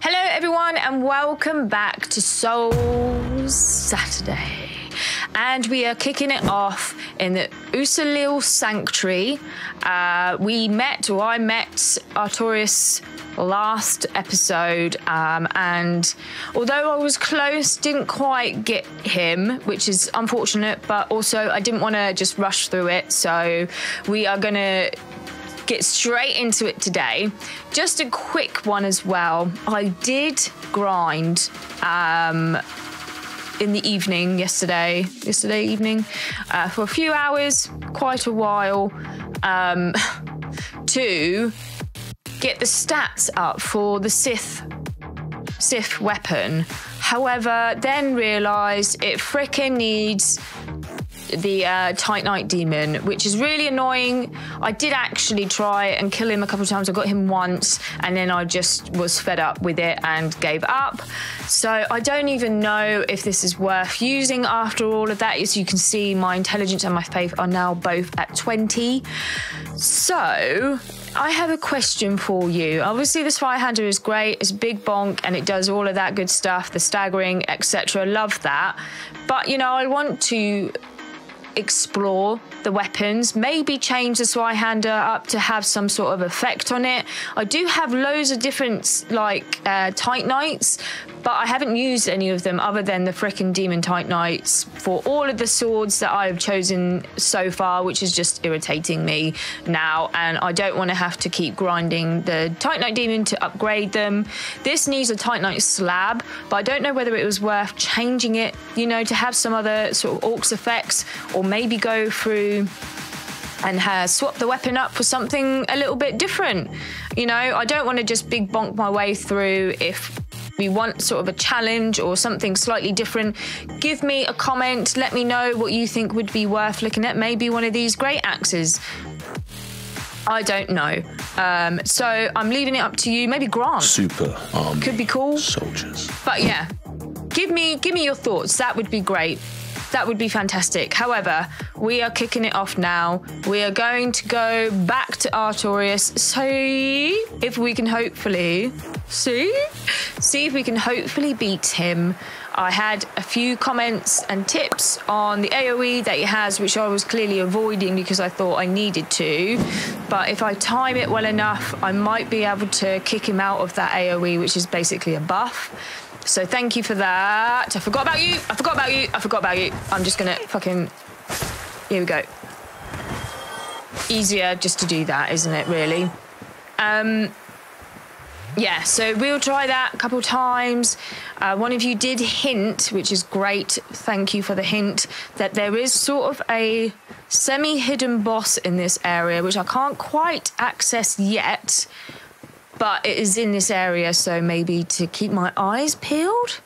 Hello, everyone, and welcome back to Soul Saturday. And we are kicking it off in the Usalil Sanctuary. Uh, we met, or I met Artorias last episode, um, and although I was close, didn't quite get him, which is unfortunate, but also I didn't want to just rush through it. So we are going to get straight into it today. Just a quick one as well. I did grind um, in the evening yesterday, yesterday evening, uh, for a few hours, quite a while, um, to get the stats up for the Sith Sith weapon. However, then realised it fricking needs the uh, Titanite Demon, which is really annoying. I did actually try and kill him a couple of times. I got him once, and then I just was fed up with it and gave up. So I don't even know if this is worth using after all of that. As you can see, my intelligence and my faith are now both at 20. So I have a question for you. Obviously, the Zweihander is great. It's big bonk and it does all of that good stuff, the staggering, etc. Love that. But you know, I want to explore the weapons, maybe change the Zweihander up to have some sort of effect on it. I do have loads of different like uh, knights, but I haven't used any of them other than the frickin' Demon Titanites for all of the swords that I've chosen so far, which is just irritating me now. And I don't want to have to keep grinding the Titanite Demon to upgrade them. This needs a Titanite slab, but I don't know whether it was worth changing it, you know, to have some other sort of orcs effects, or maybe go through and has swapped the weapon up for something a little bit different. You know, I don't want to just big bonk my way through if we want sort of a challenge or something slightly different. Give me a comment, let me know what you think would be worth looking at. Maybe one of these great axes. I don't know. Um, so I'm leaving it up to you. Maybe Grant. Super army Could be cool. soldiers. But yeah, give me give me your thoughts. That would be great. That would be fantastic. However, we are kicking it off now. We are going to go back to Artorias. See if we can hopefully see see if we can hopefully beat him. I had a few comments and tips on the AoE that he has, which I was clearly avoiding because I thought I needed to. But if I time it well enough, I might be able to kick him out of that AoE, which is basically a buff. So thank you for that. I forgot about you. I forgot about you. I forgot about you. I'm just gonna fucking. Here we go. Easier just to do that, isn't it? Really. Um. Yeah, so we'll try that a couple times. Uh, one of you did hint, which is great. Thank you for the hint that there is sort of a semi-hidden boss in this area, which I can't quite access yet but it is in this area, so maybe to keep my eyes peeled.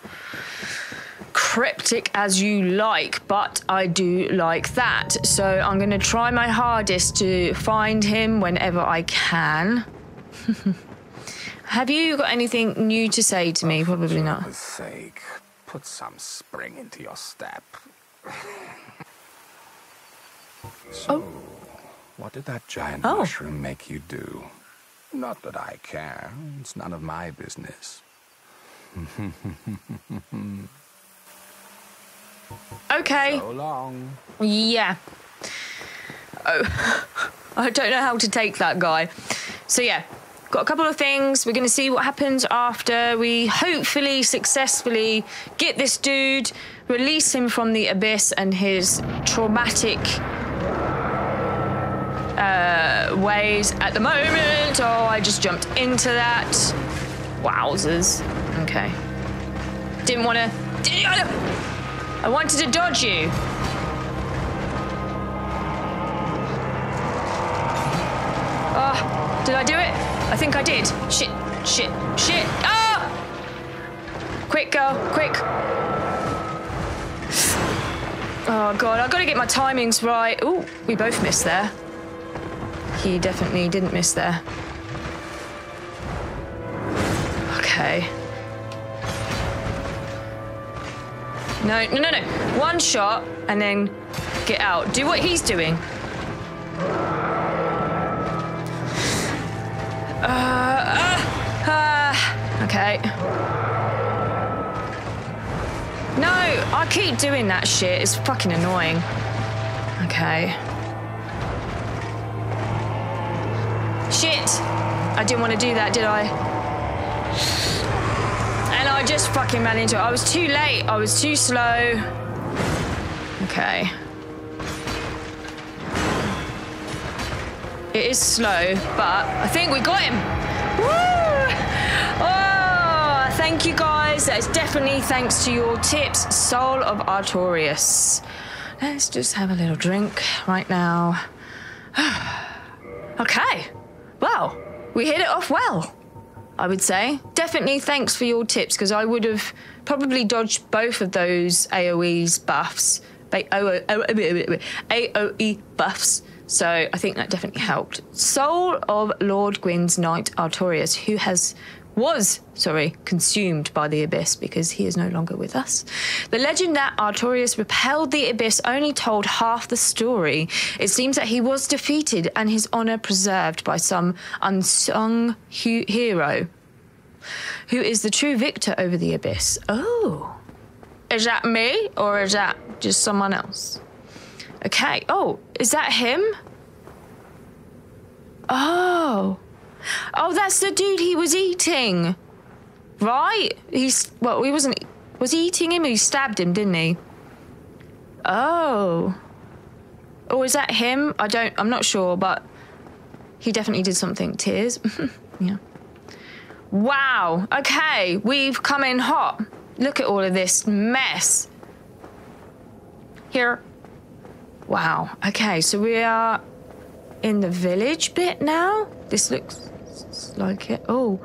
Cryptic as you like, but I do like that. So I'm going to try my hardest to find him whenever I can. Have you got anything new to say to me? Probably not. For sake, put some spring into your step. Oh. so, what did that giant Oh. mushroom make you do? Not that I care. It's none of my business. Okay. So long. Yeah. Oh, I don't know how to take that guy. So, yeah, got a couple of things. We're going to see what happens after we hopefully successfully get this dude, release him from the abyss and his traumatic uh, ways at the moment. Oh, I just jumped into that. Wowzers. Okay. Didn't want to. I wanted to dodge you. Oh, did I do it? I think I did. Shit, shit, shit. Ah! Quick, girl, quick. Oh, God, I've got to get my timings right. Ooh, we both missed there. He definitely didn't miss there. Okay. No, no, no, no. One shot and then get out. Do what he's doing. Uh, uh, uh, Okay. No, I keep doing that shit. It's fucking annoying. Okay. I didn't want to do that, did I? And I just fucking ran into it. I was too late. I was too slow. Okay. It is slow, but I think we got him. Woo! Oh, thank you guys. That's definitely thanks to your tips, Soul of Artorias. Let's just have a little drink right now. okay. Well, we hit it off well. I would say. Definitely thanks for your tips because I would have probably dodged both of those AoE's buffs. AoE buffs. So I think that definitely helped. Soul of Lord Gwyn's Knight Artorias, who has was, sorry, consumed by the abyss because he is no longer with us. The legend that Artorias repelled the abyss only told half the story. It seems that he was defeated and his honor preserved by some unsung hero who is the true victor over the abyss. Oh. Is that me or is that just someone else? Okay. Oh, is that him? Oh. Oh, that's the dude he was eating. Right? He's well, he wasn't was he eating him? He stabbed him, didn't he? Oh. Oh, is that him? I don't I'm not sure, but he definitely did something. Tears. yeah. Wow. Okay, we've come in hot. Look at all of this mess. Here. Wow. Okay, so we are in the village bit now. This looks like it. Oh.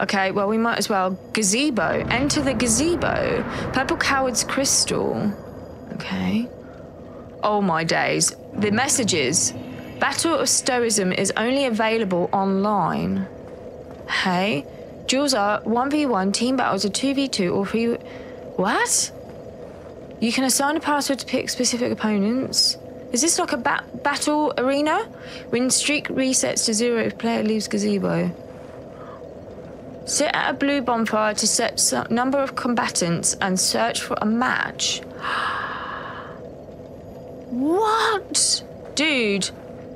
Okay, well, we might as well. Gazebo. Enter the gazebo. Purple Coward's Crystal. Okay. Oh my days. The messages. Battle of Stoicism is only available online. Hey. Duels are 1v1, team battles are 2v2 or 3. What? You can assign a password to pick specific opponents. Is this like a bat- battle arena? When streak resets to zero if player leaves gazebo. Sit at a blue bonfire to set some number of combatants and search for a match. what? Dude,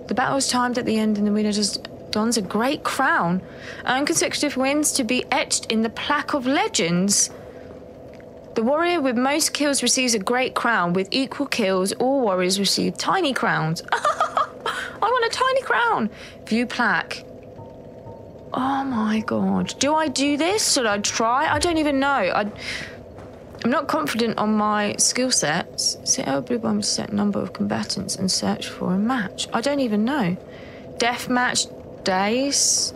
the battle is timed at the end and the winner just dons a great crown. Earn consecutive wins to be etched in the plaque of legends. The warrior with most kills receives a great crown. With equal kills, all warriors receive tiny crowns. I want a tiny crown. View plaque. Oh my god. Do I do this? Should I try? I don't even know. I, I'm not confident on my skill sets. Set out blue bomb set number of combatants and search for a match. I don't even know. Death match dice.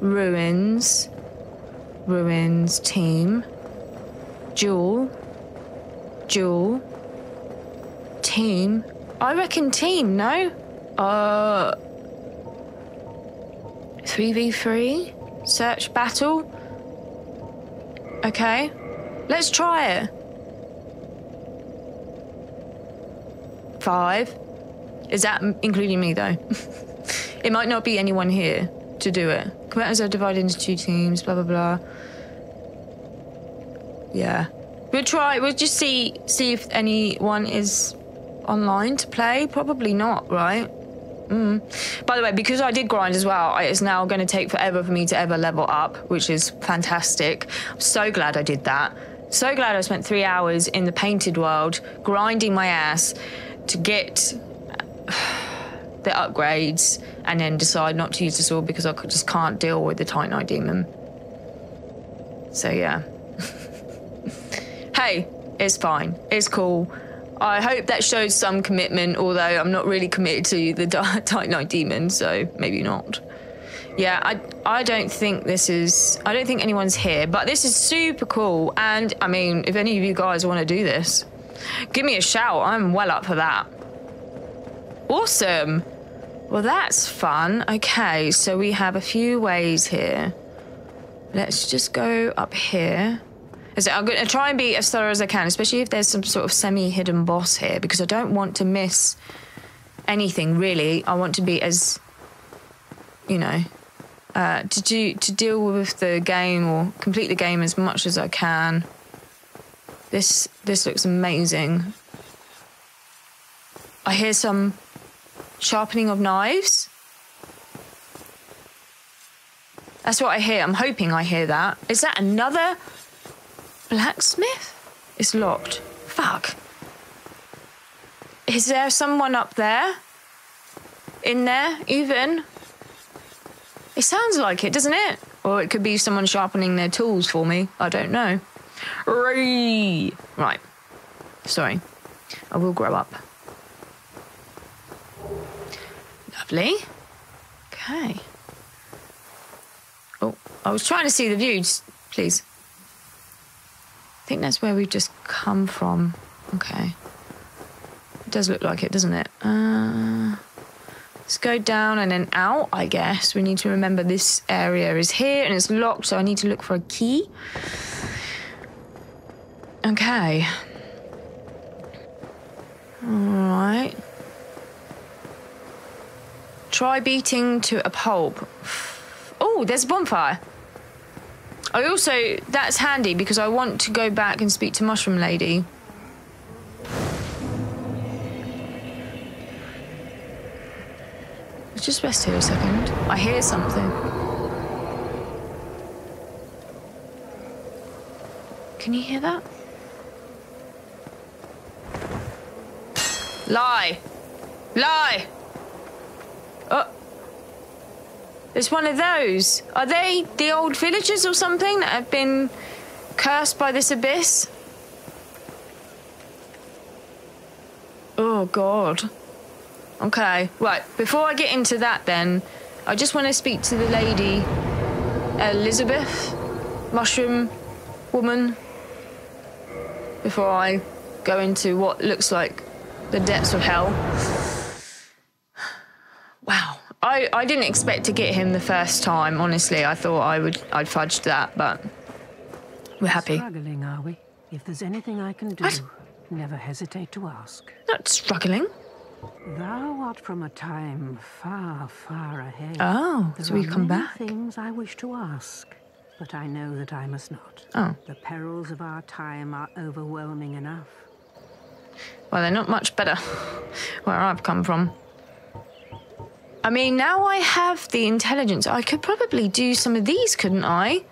Ruins. Ruins team. Jewel. Jewel. Team. I reckon team, no? Uh. 3v3? Search battle? Okay. Let's try it. Five. Is that including me, though? it might not be anyone here to do it. Combatants are divided into two teams, blah, blah, blah. Yeah. We'll try. We'll just see see if anyone is online to play. Probably not, right? Mm. By the way, because I did grind as well, it's now going to take forever for me to ever level up, which is fantastic. I'm so glad I did that. So glad I spent three hours in the painted world grinding my ass to get the upgrades and then decide not to use the sword because I just can't deal with the Titanite demon. So yeah. Hey, it's fine. It's cool. I hope that shows some commitment, although I'm not really committed to the Titanite demon, so maybe not. Yeah, I I don't think this is I don't think anyone's here, but this is super cool. And I mean, if any of you guys want to do this, give me a shout. I'm well up for that. Awesome. Well, that's fun. Okay, so we have a few ways here. Let's just go up here. I'm going to try and be as thorough as I can, especially if there's some sort of semi-hidden boss here, because I don't want to miss anything, really. I want to be as, you know, uh, to do to deal with the game or complete the game as much as I can. This this looks amazing. I hear some sharpening of knives. That's what I hear. I'm hoping I hear that. Is that another blacksmith? It's locked. Fuck. Is there someone up there? In there, even? It sounds like it, doesn't it? Or it could be someone sharpening their tools for me. I don't know. Right. Sorry. I will grow up. Lovely. Okay. Oh, I was trying to see the views, please. I think that's where we've just come from. Okay. It does look like it, doesn't it? Uh, let's go down and then out, I guess. We need to remember this area is here and it's locked, so I need to look for a key. Okay. Alright. Try beating to a pulp. Oh, there's a bonfire. I also, that's handy because I want to go back and speak to Mushroom Lady. Let's Just rest here a second. I hear something. Can you hear that? Lie! Lie! Oh. It's one of those. Are they the old villagers or something that have been cursed by this abyss? Oh, God. Okay, right. Before I get into that, then, I just want to speak to the lady, Elizabeth, mushroom woman, before I go into what looks like the depths of hell. Wow. I, I didn't expect to get him the first time, honestly. I thought I would I'd fudged that, but we're happy. Struggling, are we? If there's anything I can do, What? never hesitate to ask. Not struggling. Thou art from a time far, far ahead. Oh, there so we come many back. things I wish to ask, but I know that I must not. Oh. The perils of our time are overwhelming enough. Well, they're not much better where I've come from. I mean, now I have the intelligence. I could probably do some of these, couldn't I?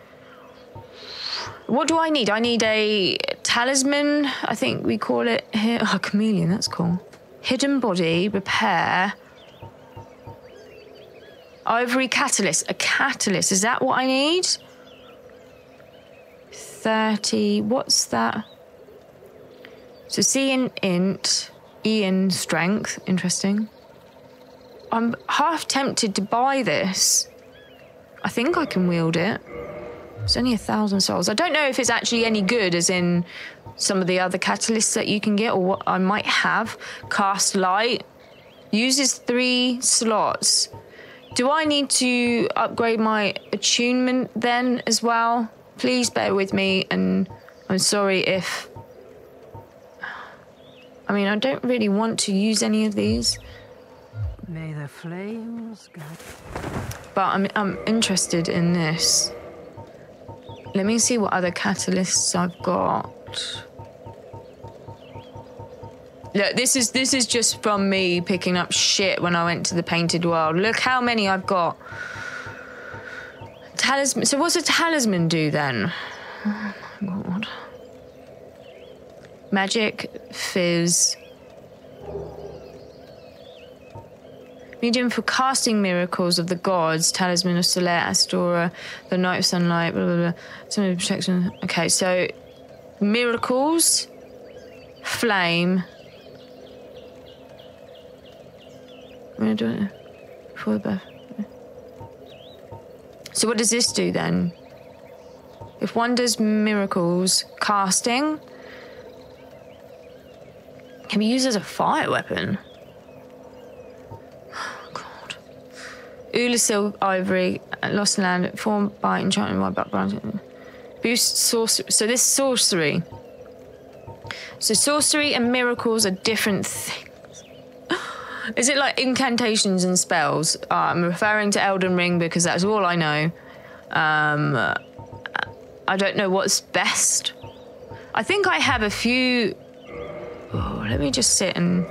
What do I need? I need a talisman. I think we call it here. Oh, chameleon. That's cool. Hidden body repair. Ivory catalyst. A catalyst. Is that what I need? Thirty. What's that? So C in int, E in strength. Interesting. I'm half tempted to buy this. I think I can wield it. It's only a thousand souls. I don't know if it's actually any good, as in some of the other catalysts that you can get, or what I might have. Cast light uses three slots. Do I need to upgrade my attunement then as well? Please bear with me, and I'm sorry if. I mean, I don't really want to use any of these. May the flames guide. but I'm I'm interested in this. Let me see what other catalysts I've got. Look, this is this is just from me picking up shit when I went to the painted world. Look how many I've got. Talisman. So what's a talisman do then? Oh my god. Magic, fizz. Medium for casting miracles of the gods, talisman of Solaire, Astora, the knight of sunlight, blah blah blah. Some of protection. Okay, so miracles, flame. Gonna do it before the birth. So what does this do then? If one does miracles, casting can be used as a fire weapon. Oolacile ivory, uh, lost land, formed by enchantment by background. Boost sorcery. So this sorcery. So sorcery and miracles are different things. Is it like incantations and spells? Uh, I'm referring to Elden Ring because that's all I know. Um, I don't know what's best. I think I have a few. Oh, let me just sit and.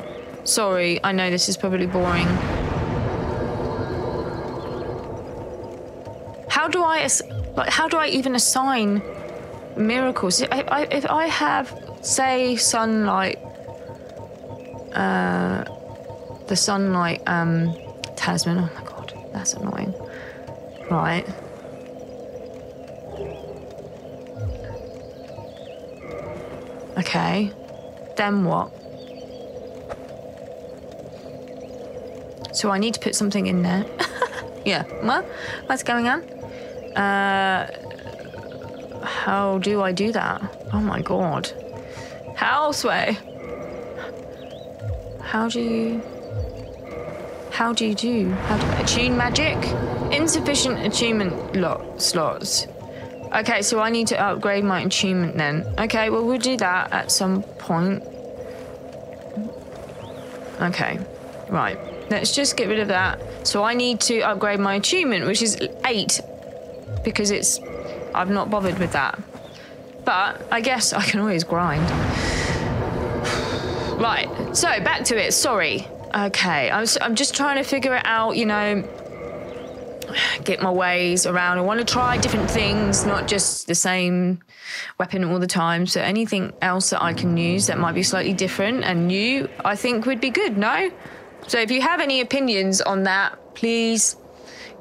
Sorry, I know this is probably boring. Do I like? How do I even assign miracles? If I, if I have, say, sunlight, uh, the sunlight um, talisman. Oh my god, that's annoying. Right. Okay. Then what? So I need to put something in there. yeah. What? What's going on? Uh, how do I do that? Oh my god. Houseway. How do you? How do you do? How do I attune magic? Insufficient attunement lot slots. Okay, so I need to upgrade my attunement then. Okay, well we'll do that at some point. Okay, right. Let's just get rid of that. So I need to upgrade my attunement, which is eight, because it's I've not bothered with that. But I guess I can always grind. Right, so back to it. Sorry. Okay, I'm, I'm just trying to figure it out, you know, get my ways around. I want to try different things, not just the same weapon all the time. So anything else that I can use that might be slightly different and new, I think would be good, no? So if you have any opinions on that, please,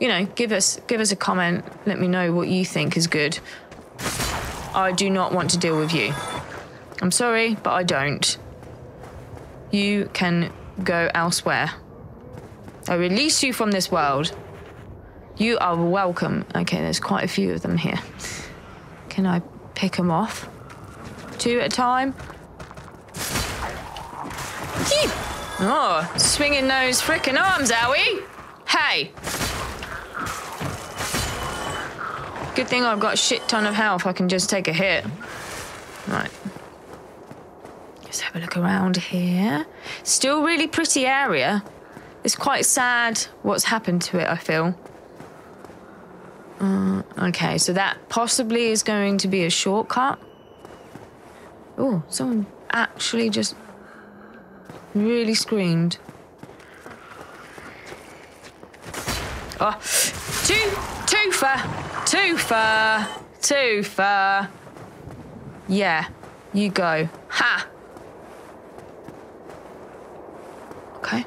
you know, give us give us a comment. Let me know what you think is good. I do not want to deal with you. I'm sorry, but I don't. You can go elsewhere. I release you from this world. You are welcome. Okay, there's quite a few of them here. Can I pick them off? Two at a time? Yeet. Oh, swinging those frickin' arms, are we? Hey! Good thing I've got a shit ton of health. I can just take a hit. Right. Let's have a look around here. Still really pretty area. It's quite sad what's happened to it, I feel. Uh, okay, so that possibly is going to be a shortcut. Oh, someone actually just really screamed. Oh, too, too far, too far, too far. Yeah, you go. Ha! Okay.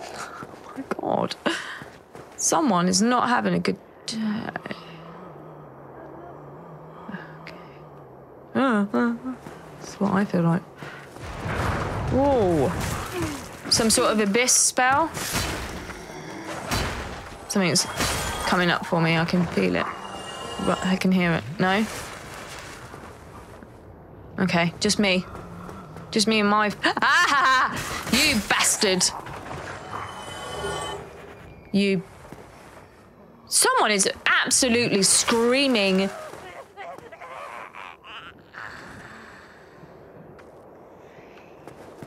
oh my god. Someone is not having a good day. Okay. Uh, uh. That's what I feel like. Whoa. Some sort of abyss spell. Something's coming up for me. I can feel it. But I can hear it. No? Okay, just me. Just me and my. Ah! You bastard! You. Someone is absolutely screaming.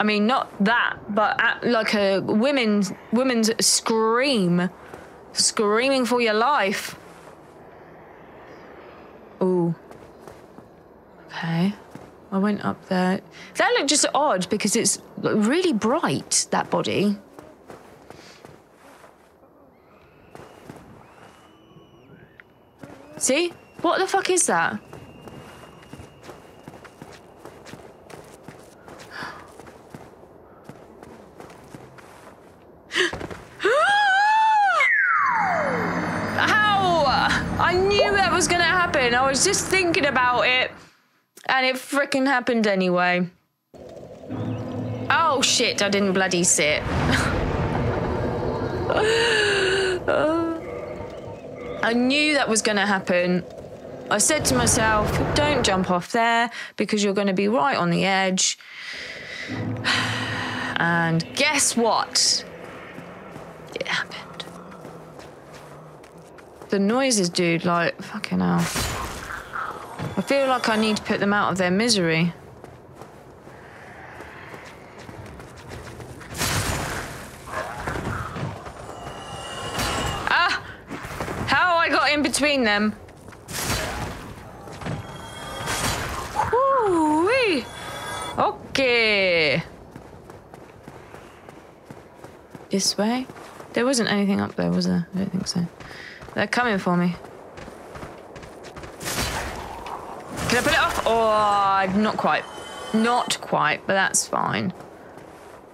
I mean, not that, but at, like a women's women's scream, screaming for your life. Ooh. Okay. I went up there. That looked just odd because it's really bright, that body. See? What the fuck is that? Was just thinking about it. And it freaking happened anyway. Oh shit, I didn't bloody sit. I knew that was gonna happen. I said to myself, don't jump off there because you're gonna be right on the edge. And guess what? It happened. The noises, dude, like, fucking hell. I feel like I need to put them out of their misery. Ah! How I got in between them. Woo -wee. Okay. This way? There wasn't anything up there, was there? I don't think so. They're coming for me. Can I pull it off? Oh, not quite. Not quite, but that's fine.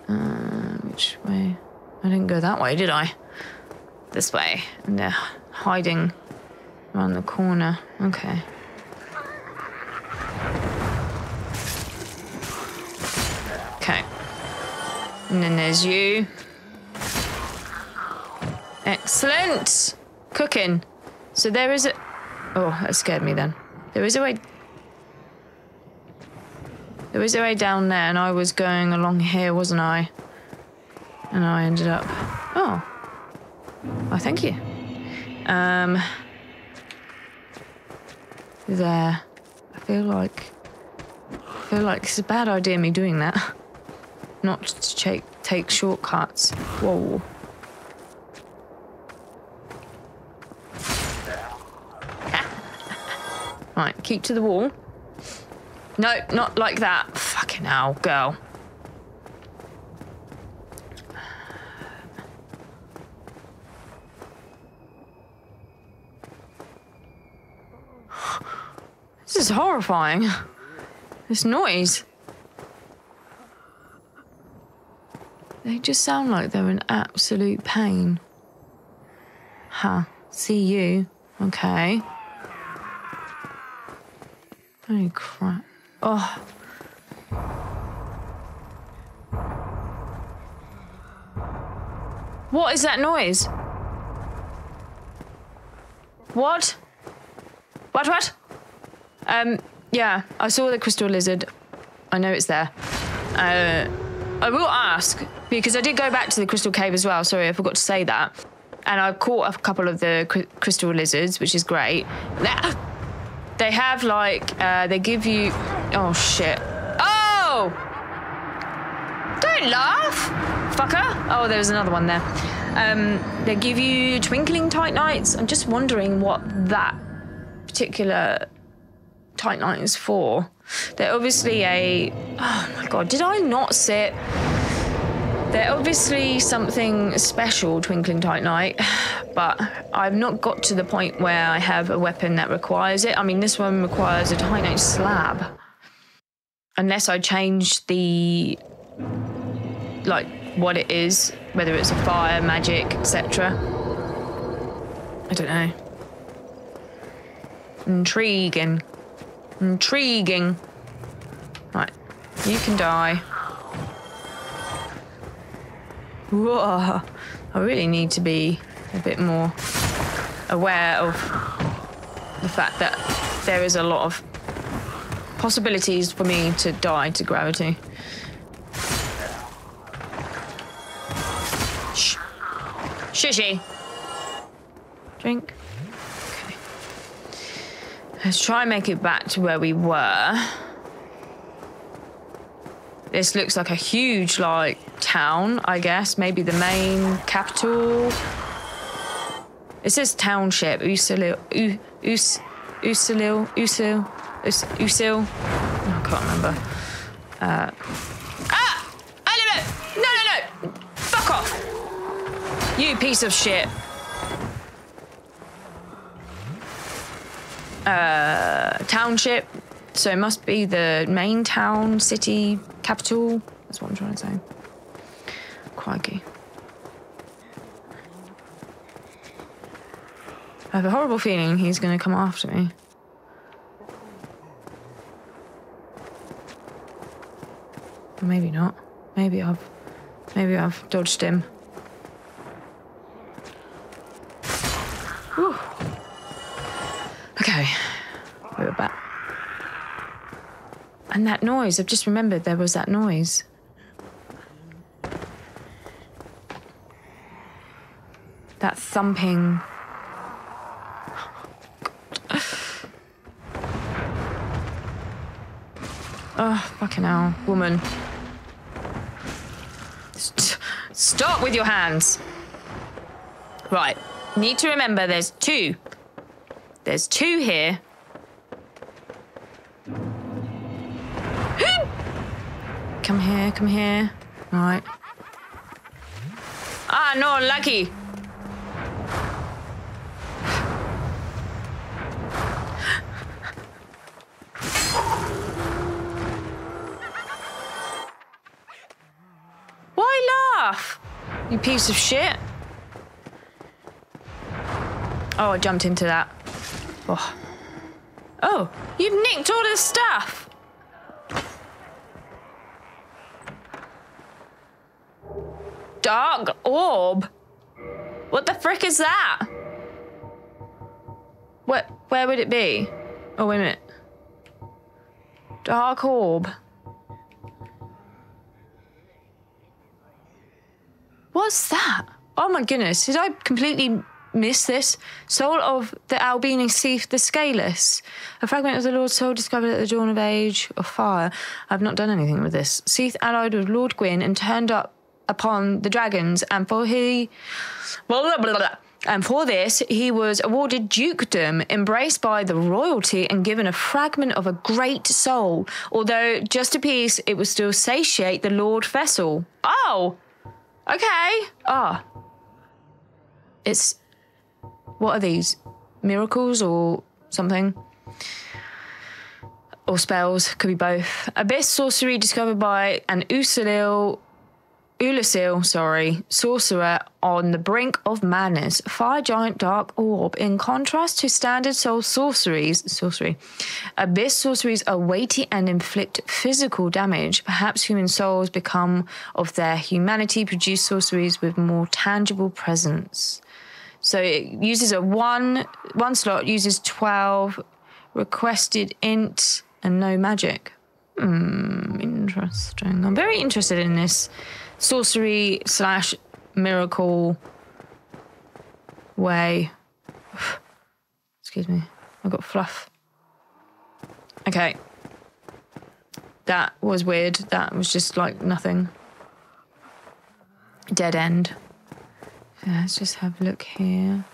Uh, which way? I didn't go that way, did I? This way. And they're hiding around the corner. Okay. Okay. And then there's you. Excellent. Cooking. So there is a. Oh, that scared me then. There is a way. There is a way down there, and I was going along here, wasn't I? And I ended up. Oh. Oh, thank you. Um. There. I feel like. I feel like it's a bad idea me doing that. Not to take take shortcuts. Whoa. Right, keep to the wall. No, not like that. Fucking hell, girl. This is horrifying. This noise. They just sound like they're in absolute pain. Huh. See you. Okay. Holy crap. Oh. What is that noise? What? What, what? Um, yeah, I saw the crystal lizard. I know it's there. Uh, I will ask, because I did go back to the crystal cave as well. Sorry, I forgot to say that. And I caught a couple of the crystal lizards, which is great. They have like uh, they give you. Oh shit! Oh! Don't laugh, fucker. Oh, there was another one there. Um, they give you twinkling Titanites. I'm just wondering what that particular Titanite is for. They're obviously a. Oh my god! Did I not sit? They're obviously something special, Twinkling Titanite, but I've not got to the point where I have a weapon that requires it. I mean, this one requires a Titanite slab. Unless I change the. like, what it is, whether it's a fire, magic, etc. I don't know. Intriguing. Intriguing. Right, you can die. Whoa. I really need to be a bit more aware of the fact that there is a lot of possibilities for me to die to gravity. Shh. Shushy. Drink. Okay. Let's try and make it back to where we were. This looks like a huge, like, town, I guess. Maybe the main capital. It says township. Usilil. U, Us, Usilil. Usil. Us, Usil. I can't remember. Uh, ah! No, no, no! Fuck off! You piece of shit. Uh, township. So it must be the main town, city, capital. That's what I'm trying to say. Crikey. I have a horrible feeling he's going to come after me. Maybe not. Maybe I've, maybe I've dodged him. Whew. Okay, we're back. And that noise, I've just remembered there was that noise. That thumping. Oh, fucking hell. Woman. Stop with your hands. Right. Need to remember there's two. There's two here. come here, come here. All right. Ah, no, lucky. Piece of shit. Oh, I jumped into that. Oh. Oh, you've nicked all the stuff. Dark orb? What the frick is that? What, where would it be? Oh, wait a minute. Dark orb. My goodness, did I completely miss this? Soul of the Albini Seath the Scaleless. A fragment of the Lord's soul discovered at the dawn of age of fire. I've not done anything with this. Seath allied with Lord Gwyn and turned up upon the dragons, and for he. Blah, blah, blah. And for this, he was awarded dukedom, embraced by the royalty, and given a fragment of a great soul. Although just a piece, it would still satiate the Lord Vessel. Oh! Okay. Ah. It's. What are these? Miracles or something? Or spells? Could be both. Abyss sorcery discovered by an Usalil. Oolacile, sorry, sorcerer on the brink of madness. Fire giant dark orb. In contrast to standard soul sorceries, sorcery, abyss sorceries are weighty and inflict physical damage. Perhaps human souls become of their humanity, produce sorceries with more tangible presence. So it uses a one one slot uses twelve requested int and no magic. Hmm, interesting. I'm very interested in this sorcery slash miracle way. Excuse me. I got fluff. Okay. That was weird. That was just like nothing. Dead end. Yeah, let's just have a look here.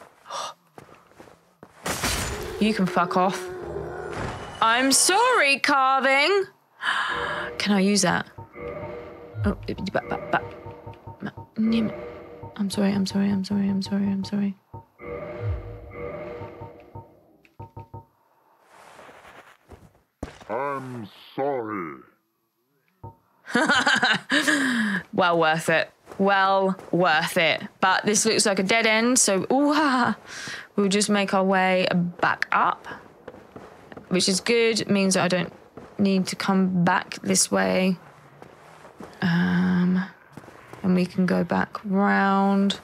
You can fuck off. I'm sorry, carving. Can I use that? Oh, but, but, but. I'm sorry, I'm sorry, I'm sorry, I'm sorry, I'm sorry. I'm sorry. well worth it. Well worth it. But this looks like a dead end, so ooh, we'll just make our way back up, which is good. It means that I don't need to come back this way. Um, and we can go back round.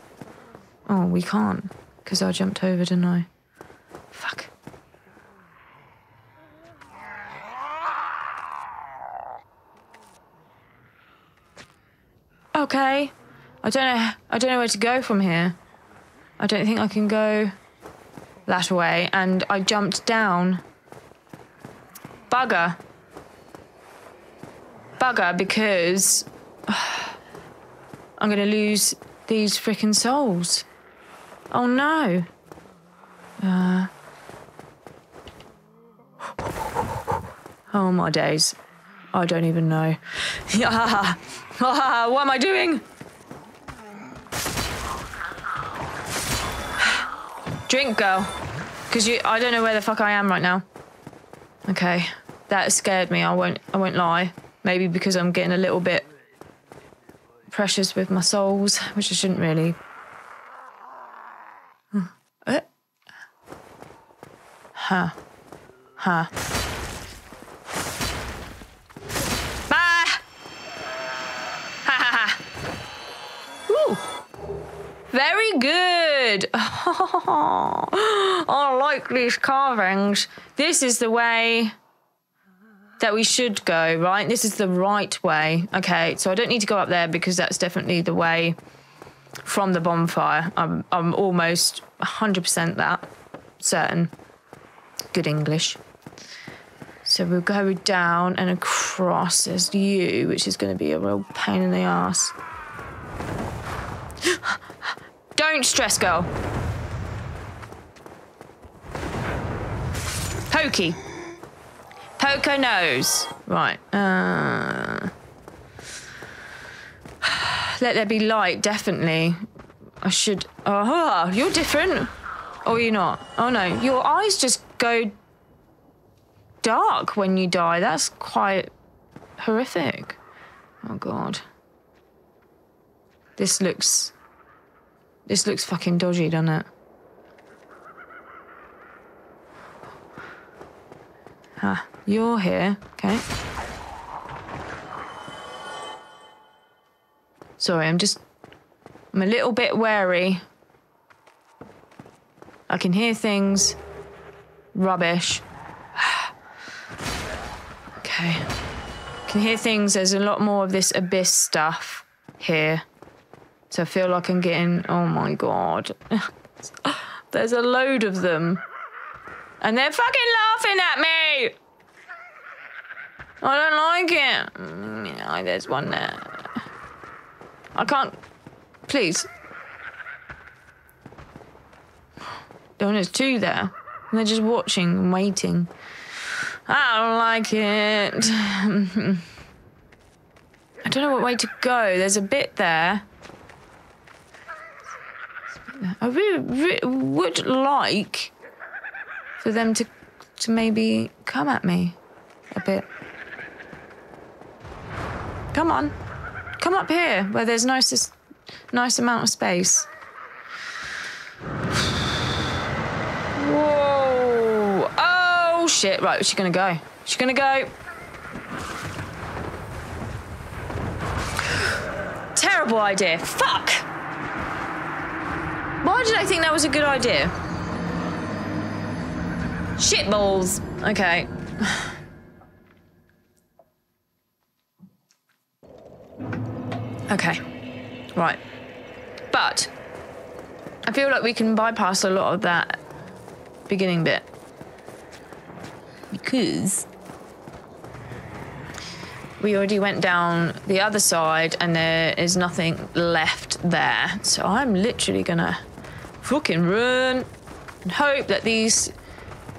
Oh, we can't because I jumped over, didn't I? Fuck. Okay. I don't know. I don't know where to go from here. I don't think I can go that way. And I jumped down. Bugger. Bugger because I'm going to lose these freaking souls. Oh no. Uh. Oh my days. I don't even know. What am I doing? Drink, girl. Because you, I don't know where the fuck I am right now. Okay, that scared me. I won't, I won't lie. Maybe because I'm getting a little bit precious with my souls, which I shouldn't really. Uh. Huh. Huh. Very good. Oh, I like these carvings. This is the way that we should go, right? This is the right way. Okay, so I don't need to go up there because that's definitely the way from the bonfire. I'm, I'm almost 100% that certain. Good English. So we'll go down and across as you, which is going to be a real pain in the ass. Don't stress, girl. Pokey. Poker nose. Right. Uh, let there be light, definitely. I should. Oh, you're different. Or you're not. Oh no, your eyes just go dark when you die. That's quite horrific. Oh god. This looks. This looks fucking dodgy, doesn't it? Ah, you're here. Okay. Sorry, I'm just. I'm a little bit wary. I can hear things. Rubbish. okay. Can hear things. There's a lot more of this abyss stuff here. So I feel like I'm getting. Oh my god. There's a load of them. And they're fucking laughing at me! I don't like it. Mm, there's one there. I can't. Please. Oh, there's two there. And they're just watching and waiting. I don't like it. I don't know what way to go. There's a bit there. I really, really would like for them to to maybe come at me a bit. Come on. Come up here where there's nice nice amount of space. Whoa. Oh shit. Right, she's gonna go. She's gonna go. Terrible idea. Fuck! Why did I think that was a good idea? Shit balls. Okay. okay. Right. But I feel like we can bypass a lot of that beginning bit. Because we already went down the other side and there is nothing left there. So I'm literally gonna fucking run and hope that these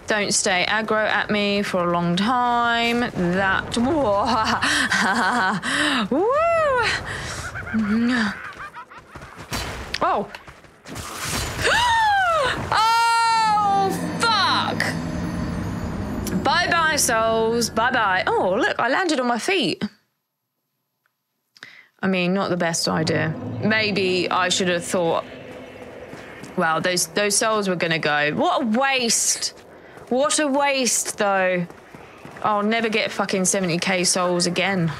don't stay aggro at me for a long time. That. Woo! Oh. oh, fuck! Bye bye, souls. Bye bye. Oh, look, I landed on my feet. I mean, not the best idea. Maybe I should have thought, well, those, those souls were to go. What a waste! What a waste, though. I'll never get fucking 70k souls again.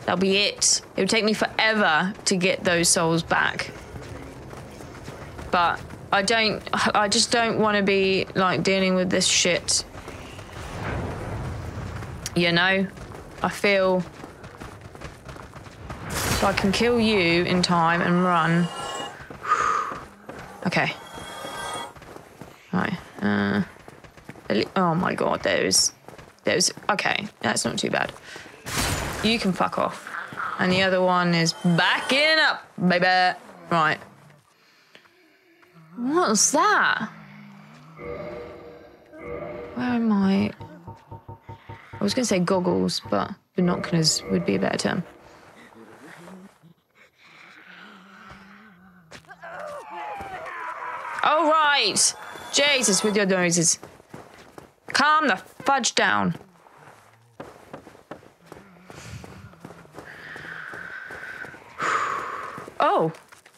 That'll be it. It would take me forever to get those souls back. But I don't, I just don't want to be like dealing with this shit. You know? I feel if I can kill you in time and run. Okay. Right. Uh. Oh my god, there's, there's, okay, that's not too bad. You can fuck off. And the other one is backing up, baby. Right. What's that? Where am I? I was going to say goggles, but binoculars would be a better term. Oh, right. Jesus, with your noises. Calm the fudge down. Oh.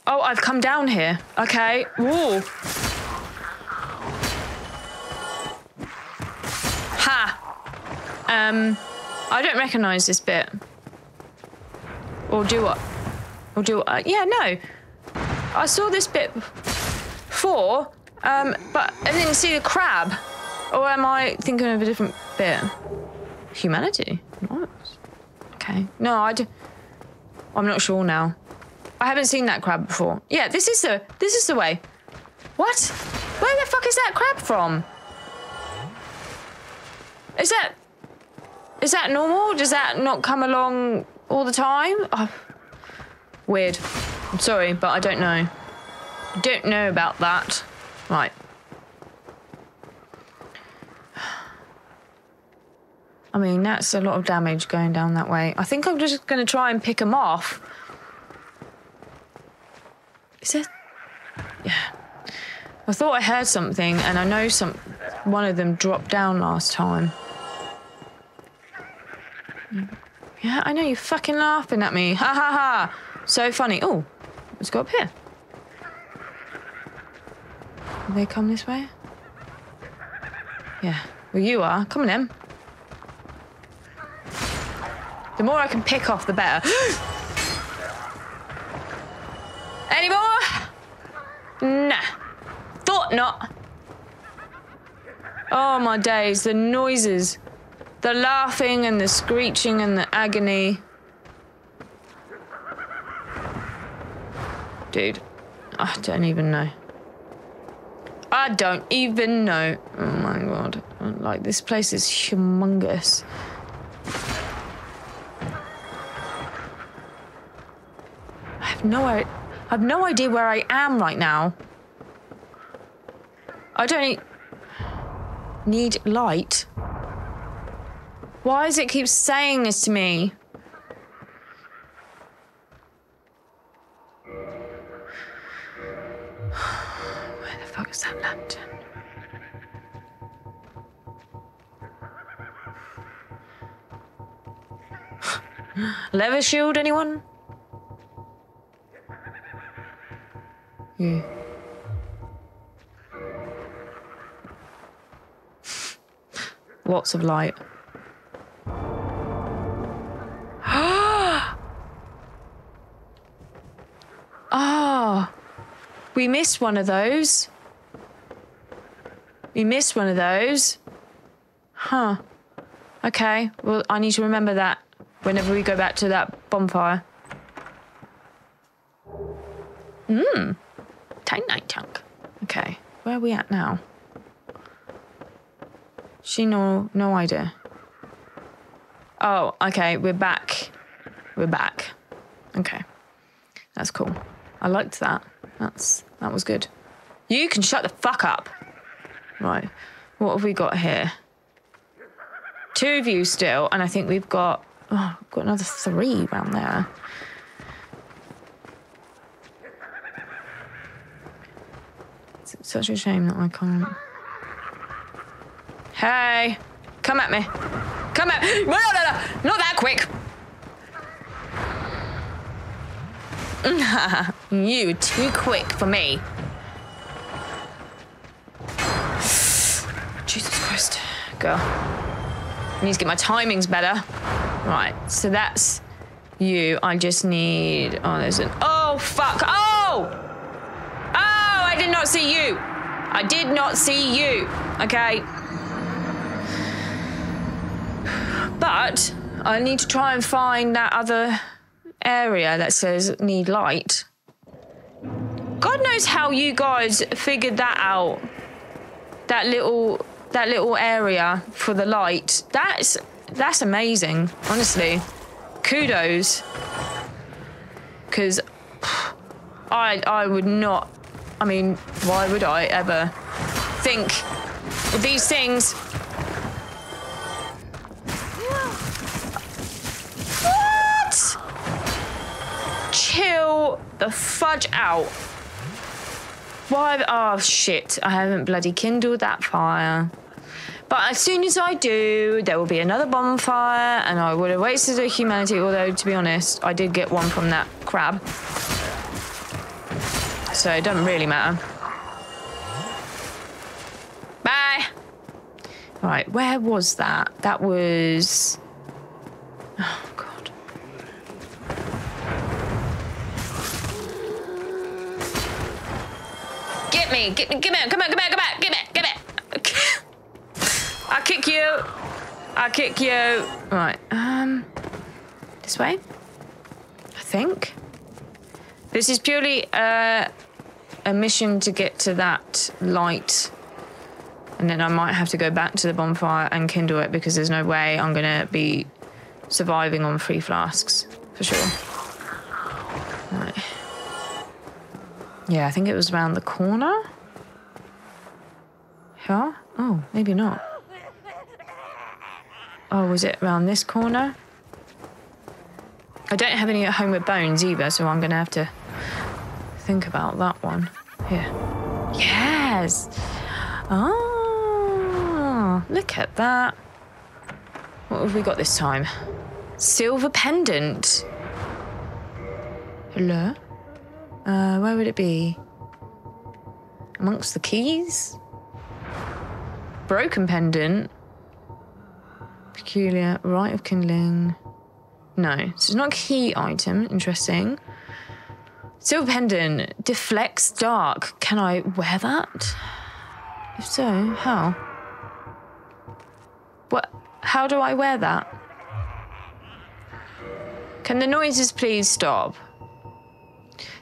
Oh, I've come down here. Okay. Whoa. Ha. Um, I don't recognise this bit. Or do what? Or do what? Yeah, no. I saw this bit before, um, but I didn't see the crab. Or am I thinking of a different bit? Humanity? What? Okay. No, I do. I'm not sure now. I haven't seen that crab before. Yeah, this is the this is the way. What? Where the fuck is that crab from? Is that is that normal? Does that not come along all the time? Oh, weird. I'm sorry, but I don't know. Don't know about that. Right. I mean, that's a lot of damage going down that way. I think I'm just going to try and pick them off. Is it? Yeah. I thought I heard something, and I know some. One of them dropped down last time. Yeah, I know you're fucking laughing at me. Ha ha ha! So funny. Oh, let's go up here. They come this way? Yeah. Well, you are. Come on, then. The more I can pick off, the better. Any more? Nah. Thought not. Oh my days, the noises. The laughing and the screeching and the agony. Dude, I don't even know. I don't even know. Oh my god. Like, this place is humongous. I have no I have no idea where I am right now. I don't need, need light. Why does it keep saying this to me? Where the fuck that lantern? Leather shield, anyone? You. Lots of light. Ah, we missed one of those. We missed one of those. Huh. Okay, well, I need to remember that whenever we go back to that bonfire. Mmm. Titanite chunk. Okay, where are we at now? She no no idea. Oh, okay, we're back. We're back. Okay. That's cool. I liked that. That's that was good. You can shut the fuck up. Right. What have we got here? Two of you still, and I think we've got oh, we've got another three around there. It's such a shame that I can't. Hey, come at me. Come at me. No, no, no, not that quick. you too quick for me. Jesus Christ. Go. I need to get my timings better. Right, so that's you. I just need. Oh, there's an. Oh, fuck. Oh! Oh, I did not see you. I did not see you. Okay. But I need to try and find that other area that says need light. God knows how you guys figured that out. That little that little area for the light. That's that's amazing, honestly. Kudos. Cause I I would not I mean, why would I ever think these things What? Chill the fudge out. Why? Oh shit! I haven't bloody kindled that fire. But as soon as I do, there will be another bonfire, and I would have wasted a humanity. Although, to be honest, I did get one from that crab, so it doesn't really matter. Bye. Right, where was that? That was. Me! Get me! Come on! Come on! Come on! Get me! Get me! I'll kick you. I'll kick you. Right. Um. This way. I think. This is purely uh, a mission to get to that light. And then I might have to go back to the bonfire and kindle it because there's no way I'm going to be surviving on three flasks. For sure. Yeah, I think it was around the corner. Yeah? Oh, maybe not. Oh, was it around this corner? I don't have any at homeward bones either, so I'm gonna have to think about that one. Here. Yes! Oh, look at that. What have we got this time? Silver pendant. Hello? Uh, where would it be? Amongst the keys? Broken pendant. Peculiar. Rite of kindling. No, so it's not a key item. Interesting. Silver pendant deflects dark. Can I wear that? If so, how? What? How do I wear that? Can the noises please stop?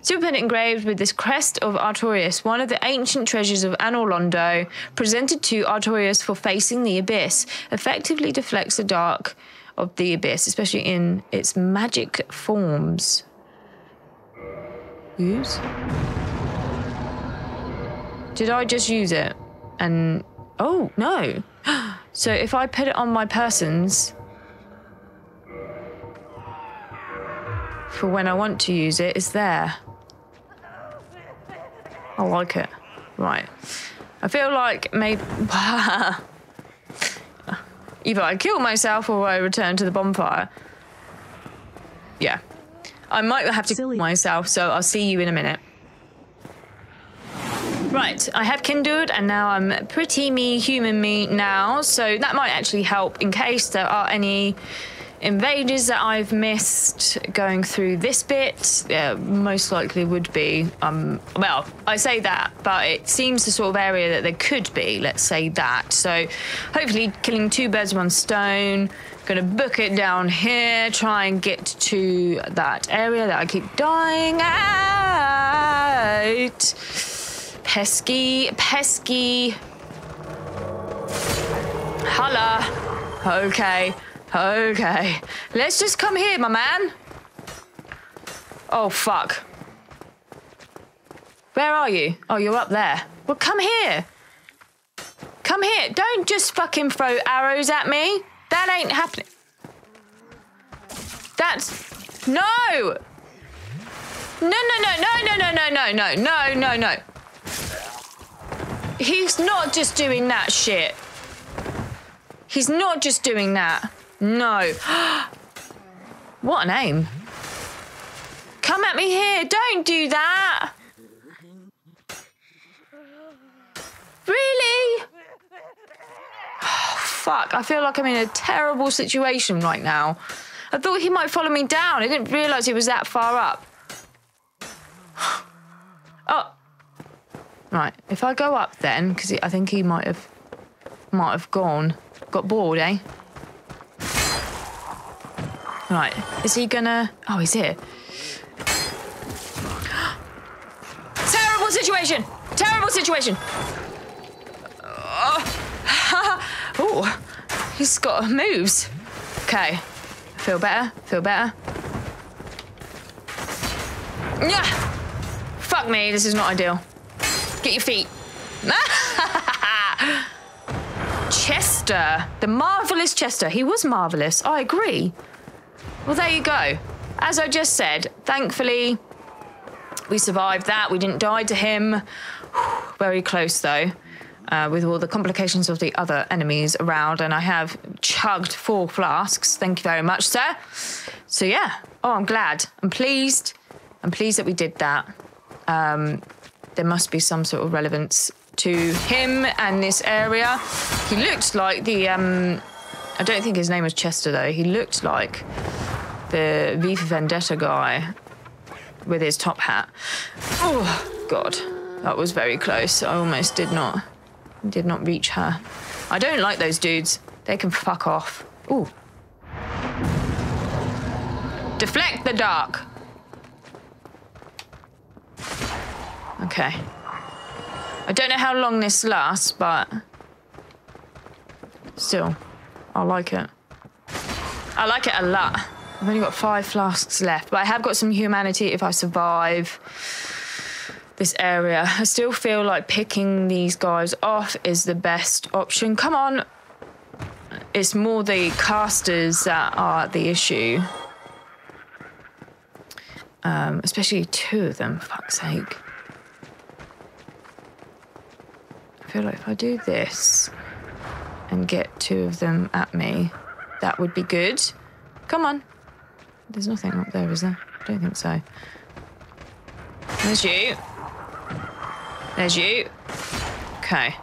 Pendant engraved with this crest of Artorias, one of the ancient treasures of Anor Londo, presented to Artorias for facing the abyss, effectively deflects the dark of the abyss, especially in its magic forms. Use? Did I just use it? And oh no. So if I put it on my persons for when I want to use it, it's there. I like it. Right. I feel like maybe either I kill myself or I return to the bonfire. Yeah. I might have to kill myself, so I'll see you in a minute. Right, I have kindled and now I'm pretty me, human me now, so that might actually help in case there are any invaders that I've missed going through this bit. Yeah, most likely would be. Um, well, I say that, but it seems the sort of area that there could be, let's say that. So hopefully killing two birds with one stone. Gonna book it down here, try and get to that area that I keep dying at. Pesky, pesky. Holla. Okay, okay. Let's just come here, my man. Oh, fuck. Where are you? Oh, you're up there. Well, come here. Come here. Don't just fucking throw arrows at me. That ain't happening. That's. No! No, no, no, no, no, no, no, no, no, no, no, no. He's not just doing that shit. He's not just doing that. No. what an aim. Come at me here. Don't do that. Really? fuck. I feel like I'm in a terrible situation right now. I thought he might follow me down. I didn't realise he was that far up. oh. Right, if I go up then, because I think he might have might have gone, got bored, eh? Right, is he gonna? Oh, he's here. Terrible situation! Terrible situation! Oh, he's got moves. Okay, feel better. Feel better. Yeah. Fuck me. This is not ideal. Get your feet. Chester. The marvellous Chester. He was marvellous. I agree. Well, there you go. As I just said, thankfully, we survived that. We didn't die to him. Very close, though, uh, with all the complications of the other enemies around. And I have chugged four flasks. Thank you very much, sir. So, yeah. Oh, I'm glad. I'm pleased. I'm pleased that we did that. Um, there must be some sort of relevance to him and this area. He looked like the. Um, I don't think his name was Chester though. He looked like the V for Vendetta guy with his top hat. Oh God, that was very close. I almost did not did not reach her. I don't like those dudes. They can fuck off. Ooh. Deflect the dark. Okay. I don't know how long this lasts, but still, I like it. I like it a lot. I've only got five flasks left, but I have got some humanity if I survive this area. I still feel like picking these guys off is the best option. Come on. it's more the casters that are the issue. Um, especially two of them, fuck's sake. I feel like if I do this and get two of them at me, that would be good. Come on. There's nothing up there, is there? I don't think so. There's you. There's you. Okay.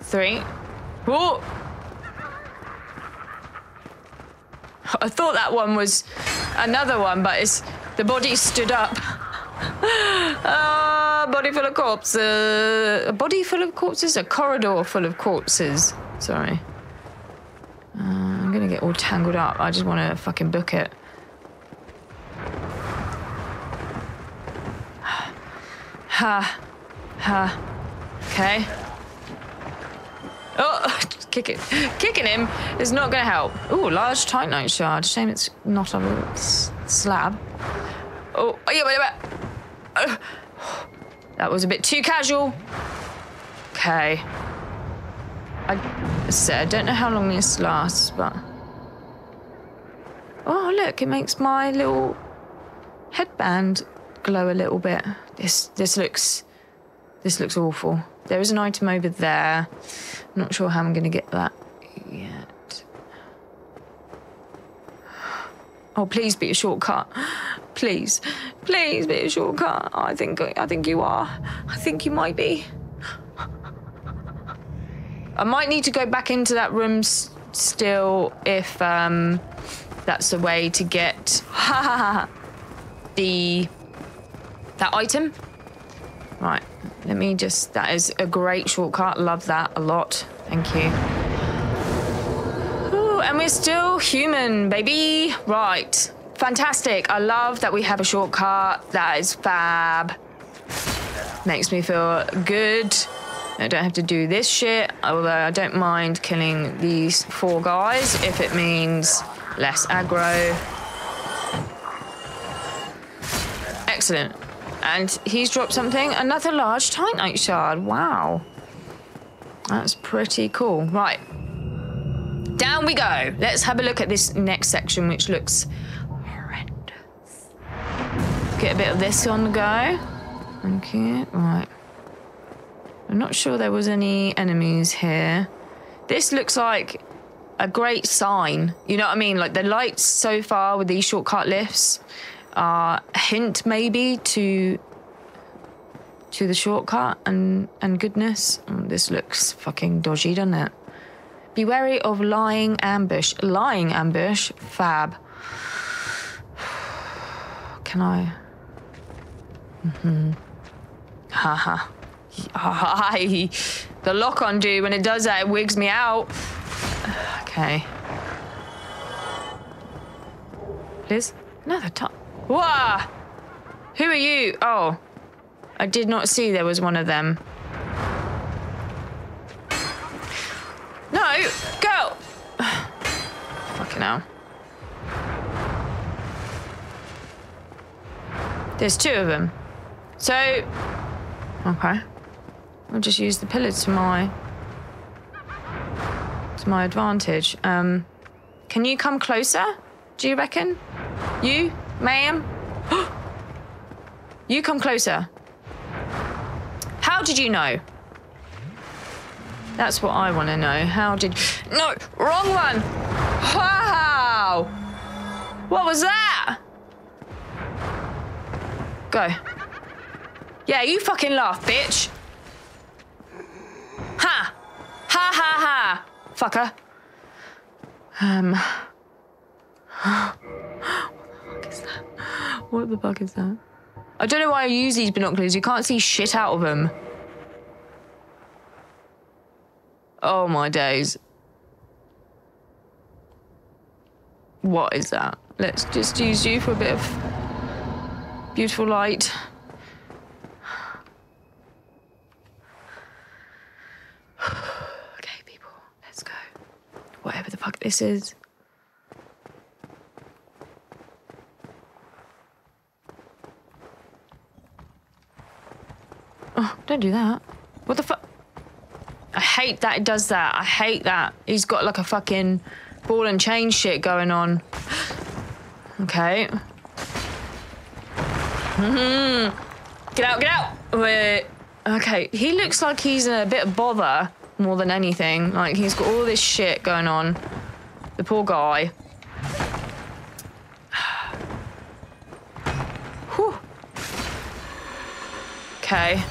Three. Whoa! I thought that one was another one, but it's the body stood up. Ah, body full of corpses. A body full of corpses? A corridor full of corpses. Sorry. Uh, I'm gonna get all tangled up. I just want to fucking book it. Ha. Ha. Okay. Oh, kick it. Kicking him is not to help. Ooh, large titanite shard. Shame it's not on a slab. Oh, oh yeah, wait, wait. Uh, that was a bit too casual. Okay. I said, I don't know how long this lasts, but. Oh, look, it makes my little headband glow a little bit. This this looks this looks awful. There is an item over there. I'm not sure how I'm going to get that yet. Oh, please be a shortcut. Please, please be a shortcut. I think I think you are. I think you might be. I might need to go back into that room still if um, that's a way to get the that item. Right, let me just. That is a great shortcut. Love that a lot. Thank you. Ooh, and we're still human, baby. Right. Fantastic. I love that we have a shortcut. That is fab. Makes me feel good. I don't have to do this shit, although I don't mind killing these four guys if it means less aggro. Excellent. And he's dropped something. Another large titanite shard. Wow. That's pretty cool. Right. Down we go. Let's have a look at this next section, which looks horrendous. Get a bit of this on the go. Okay, right. I'm not sure there was any enemies here. This looks like a great sign. You know what I mean? Like the lights so far with these shortcut lifts are a hint maybe to to the shortcut and and goodness. Oh, this looks fucking dodgy, doesn't it? Be wary of lying ambush. Lying ambush? Fab. Can I? Mm-hmm. Haha. Hi. The lock on do when it does that, it wigs me out. Okay. Liz? Another time. Whoa! Who are you? Oh. I did not see there was one of them. No! Go! Fucking hell. There's two of them. So. Okay. I'll just use the pillars to my. to my advantage. Um. Can you come closer? Do you reckon? You, ma'am? you come closer. How did you know? That's what I want to know. How did. No! Wrong one! Wow! What was that? Go. Yeah, you fucking laugh, bitch. Ha! Ha ha ha! Fucker. Um. What the fuck is that? What the fuck is that? I don't know why I use these binoculars. You can't see shit out of them. Oh my days. What is that? Let's just use you for a bit of beautiful light. okay, people, let's go. Whatever the fuck this is. Oh. Don't do that. What the fuck? I hate that it does that. I hate that. He's got like a fucking ball and chain shit going on. Okay. Mhm. Get out, get out! Wait. Okay, he looks like he's in a bit of bother more than anything. Like he's got all this shit going on. The poor guy. Whew. Okay.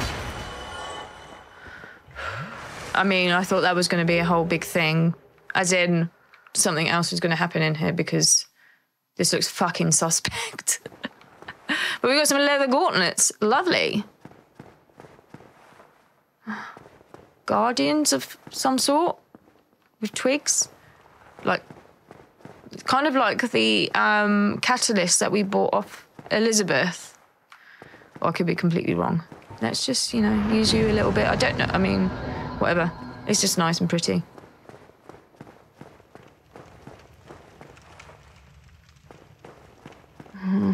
I mean, I thought that was going to be a whole big thing, as in something else was going to happen in here because this looks fucking suspect. but we got some leather gauntlets. Lovely. Guardians of some sort with twigs. Like, kind of like the um, catalyst that we bought off Elizabeth. Or I could be completely wrong. Let's just, you know, use you a little bit. I don't know. I mean, whatever. It's just nice and pretty. Hmm.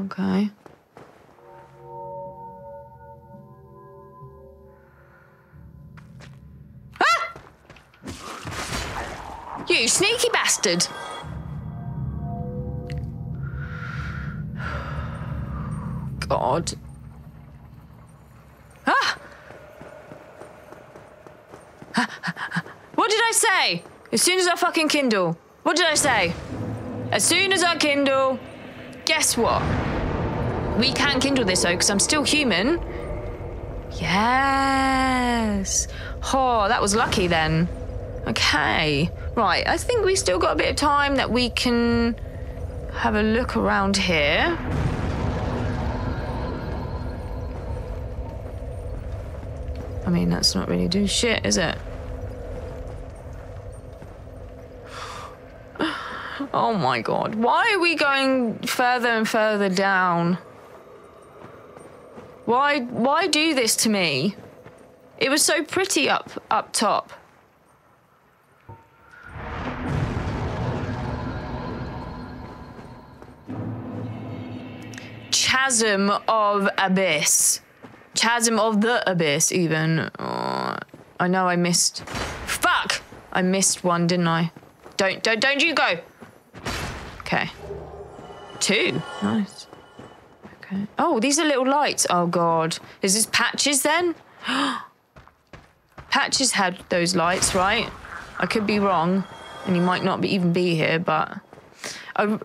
Okay. You sneaky bastard! God. Ah! What did I say? As soon as I fucking kindle. What did I say? As soon as I kindle. Guess what? We can't kindle this though, because I'm still human. Yes. Oh, that was lucky then. Okay. Right, I think we still got a bit of time that we can have a look around here. I mean, that's not really do shit, is it? Oh my god. Why are we going further and further down? Why why do this to me? It was so pretty up up top. Chasm of Abyss. Chasm of the Abyss, even. Oh, I know I missed. Fuck! I missed one, didn't I? Don't, don't, don't you go! Okay. Two. Nice. Okay. Oh, these are little lights. Oh, God. Is this Patches then? Patches had those lights, right? I could be wrong, and he might not be, even be here, but I,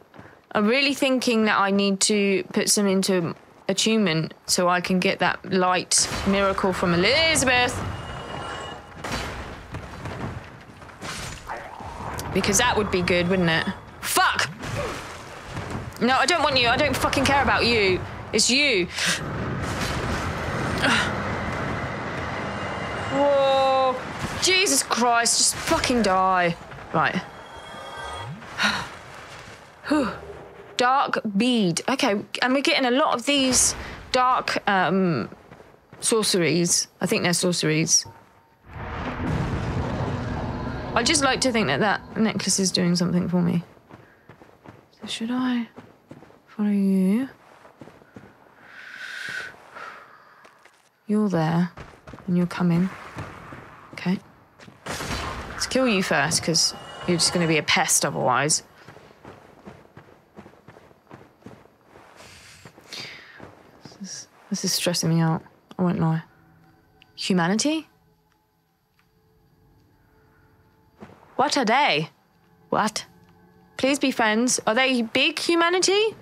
I'm really thinking that I need to put some into attunement so I can get that light miracle from Elizabeth. Because that would be good, wouldn't it? Fuck! No, I don't want you. I don't fucking care about you. It's you. Whoa. Jesus Christ, just fucking die. Right. Whew. Dark bead. Okay, and we're getting a lot of these dark um, sorceries. I think they're sorceries. I just like to think that that necklace is doing something for me. So should I follow you? You're there, and you're coming. Okay. Let's kill you first, because you're just going to be a pest otherwise. This is, this is stressing me out. I won't lie. Humanity? What are they? What? Please be friends. Are they big humanity?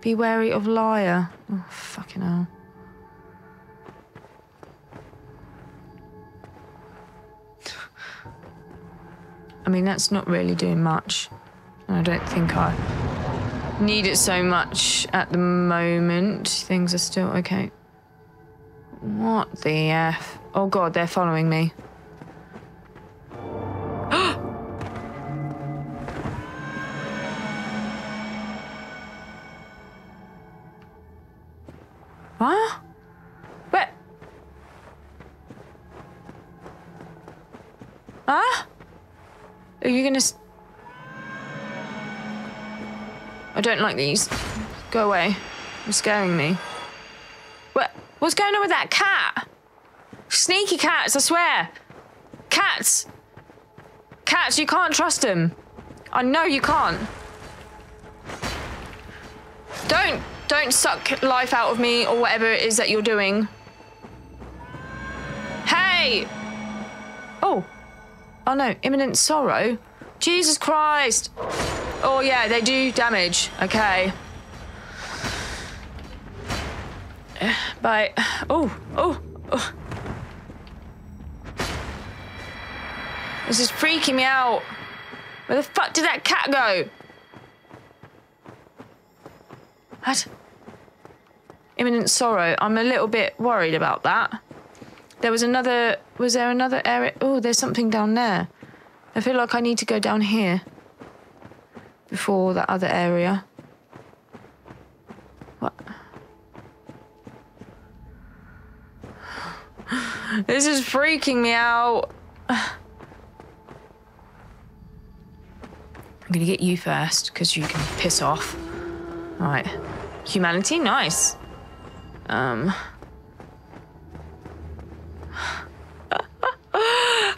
Be wary of liar. Oh, fucking hell. I mean, that's not really doing much. And I don't think I need it so much at the moment. Things are still okay. What the F? Oh god, they're following me. what? Huh? Are you gonna? I don't like these. Go away. You're scaring me. What? What's going on with that cat? Sneaky cats, I swear. Cats. Cats, you can't trust them. I know you can't. Don't, don't suck life out of me or whatever it is that you're doing. Hey! Oh. Oh no, imminent sorrow. Jesus Christ. Oh yeah, they do damage. Okay. Bye. Oh, oh, oh. This is freaking me out. Where the fuck did that cat go? What? Imminent sorrow. I'm a little bit worried about that. There was another. Was there another area? Oh, there's something down there. I feel like I need to go down here before that other area. What? This is freaking me out. I'm gonna get you first because you can piss off. All right, humanity, nice. Um,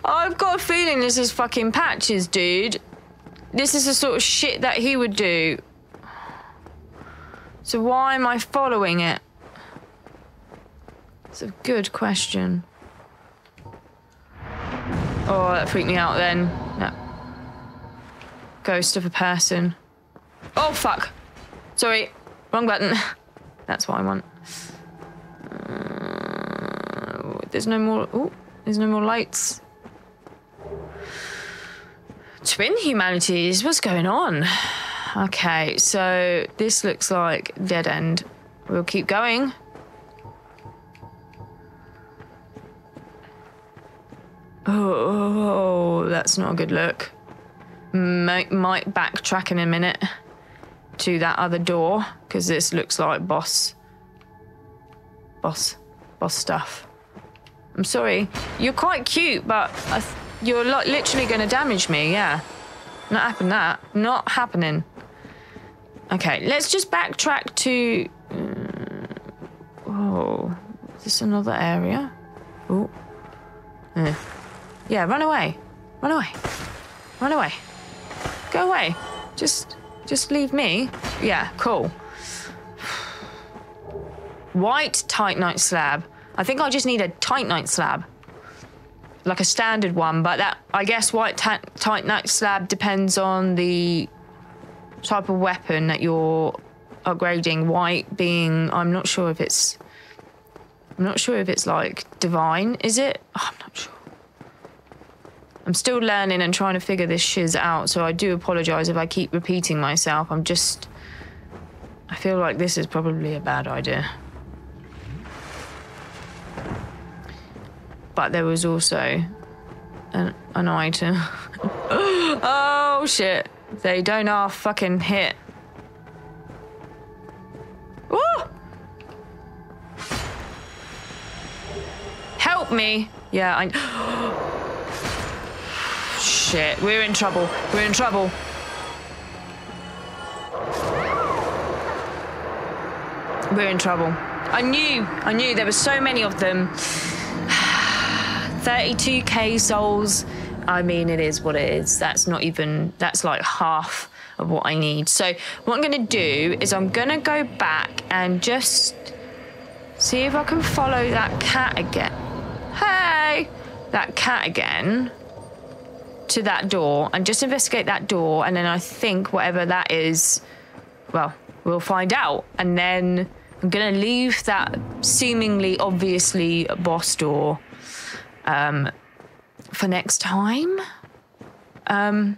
I've got a feeling this is fucking patches, dude. This is the sort of shit that he would do. So why am I following it? It's a good question. Oh, that freaked me out then. No. Ghost of a person. Oh, fuck. Sorry. Wrong button. That's what I want. Uh, there's no more. Oh, there's no more lights. Twin humanities. What's going on? Okay, so this looks like dead end. We'll keep going. Oh, that's not a good look. Might, might backtrack in a minute to that other door because this looks like boss, boss, boss stuff. I'm sorry. You're quite cute, but th- you're li- literally going to damage me. Yeah, not happen that. Not happening. Okay, let's just backtrack to. Uh, oh, is this another area? Oh. Eh. Yeah, run away. Run away. Run away. Go away. Just just leave me. Yeah, cool. White titanite slab. I think I just need a titanite slab. Like a standard one, but that I guess white ta- titanite slab depends on the type of weapon that you're upgrading. White being I'm not sure if it's I'm not sure if it's like divine, is it? Oh, I'm not sure. I'm still learning and trying to figure this shiz out, so I do apologize if I keep repeating myself. I'm just. I feel like this is probably a bad idea. But there was also an, an item. oh shit. They don't half fucking hit. Woo! Help me! Yeah, I. Shit, we're in trouble. We're in trouble. We're in trouble. I knew, I knew there were so many of them. 32k souls. I mean, it is what it is. That's not even, that's like half of what I need. So, what I'm gonna do is I'm gonna go back and just see if I can follow that cat again. Hey! That cat again to that door and just investigate that door. And then I think whatever that is, well, we'll find out. And then I'm going to leave that seemingly obviously boss door um, for next time. Um,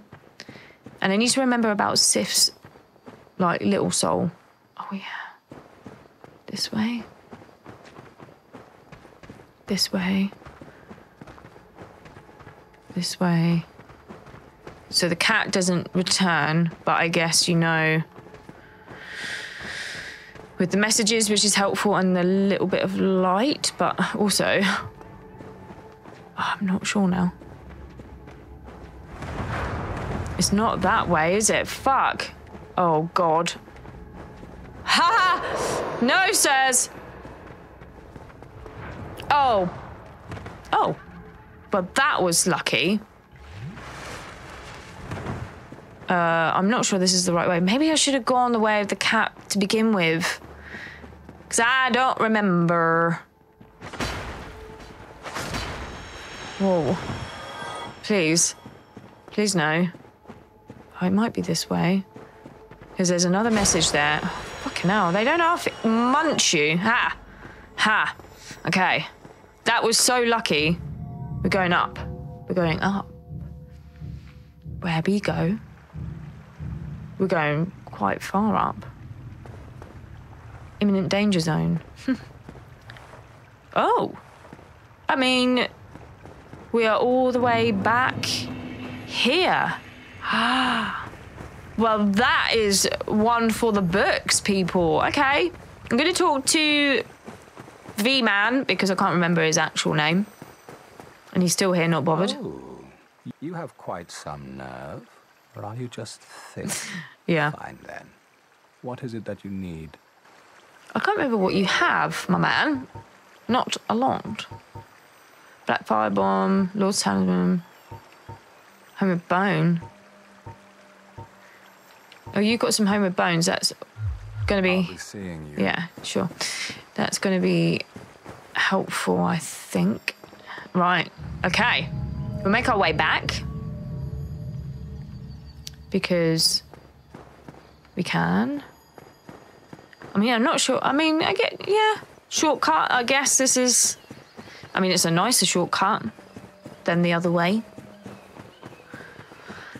and I need to remember about Sif's like little soul. Oh yeah. This way. This way. This way. So the cat doesn't return, but I guess you know with the messages, which is helpful, and the little bit of light, but also I'm not sure now. It's not that way, is it? Fuck. Oh, God. Ha! -ha! No, sirs. Oh. Oh. But that was lucky. Uh, I'm not sure this is the right way. Maybe I should have gone the way of the cat to begin with. Because I don't remember. Whoa. Please. Please no. Oh, it might be this way. Because there's another message there. Oh, fucking hell. They don't half munch you. Ha. Ha. Okay. That was so lucky. We're going up. We're going up. Where we go? We're going quite far up. Imminent danger zone. oh. I mean, we are all the way back here. well, that is one for the books, people. Okay. I'm going to talk to V Man because I can't remember his actual name. And he's still here, not bothered. Oh, you have quite some nerve. Or are you just thick? Yeah. Fine then. What is it that you need? I can't remember what you have, my man. Not a lot. Black Firebomb, Lord's Talisman, Homeward Bone. Oh, you got some Homeward Bones. That's going to be. be seeing you. Yeah, sure. That's going to be helpful, I think. Right. Okay. We'll make our way back because we can. I mean, I'm not sure. I mean, I get, yeah, shortcut. I guess this is. I mean, it's a nicer shortcut than the other way.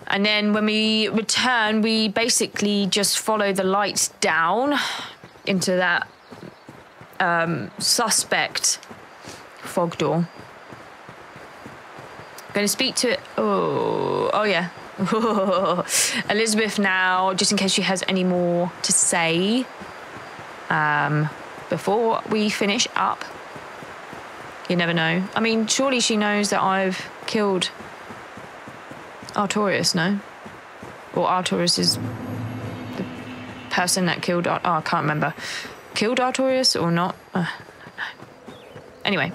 And then when we return, we basically just follow the lights down into that um, suspect fog door. Going to speak to it. oh oh yeah Elizabeth now, just in case she has any more to say. Um, before we finish up, you never know. I mean, surely she knows that I've killed Artorius, no? Or Artorius is the person that killed. Ar- oh, I can't remember. Killed Artorius or not? Uh, no. Anyway,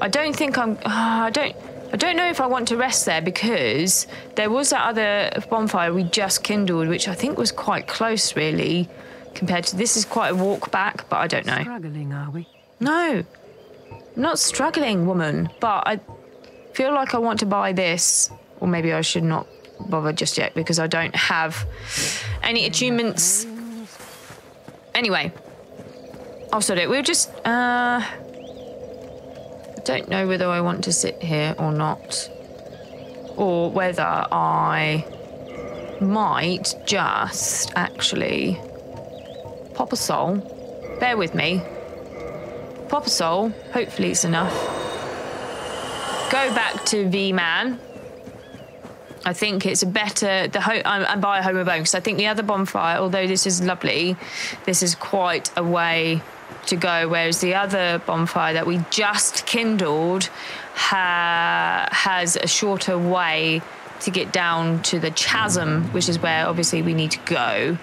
I don't think I'm. Uh, I don't. I don't know if I want to rest there because there was that other bonfire we just kindled, which I think was quite close, really, compared to this. Is quite a walk back, but I don't know. Struggling, are we? No, I'm not struggling, woman, but I feel like I want to buy this, or maybe I should not bother just yet because I don't have any achievements. Anyway, I'll sort it. We'll just. Uh, I don't know whether I want to sit here or not, or whether I might just actually pop a soul. Bear with me. Pop a soul. Hopefully, it's enough. Go back to V Man. I think it's a better the ho- and buy a Homeward Bone because I think the other bonfire, although this is lovely, this is quite a way to go. Whereas the other bonfire that we just kindled ha- has a shorter way to get down to the chasm, which is where obviously we need to go.